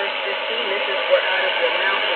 dollars fifteen. This is what out of your mouth.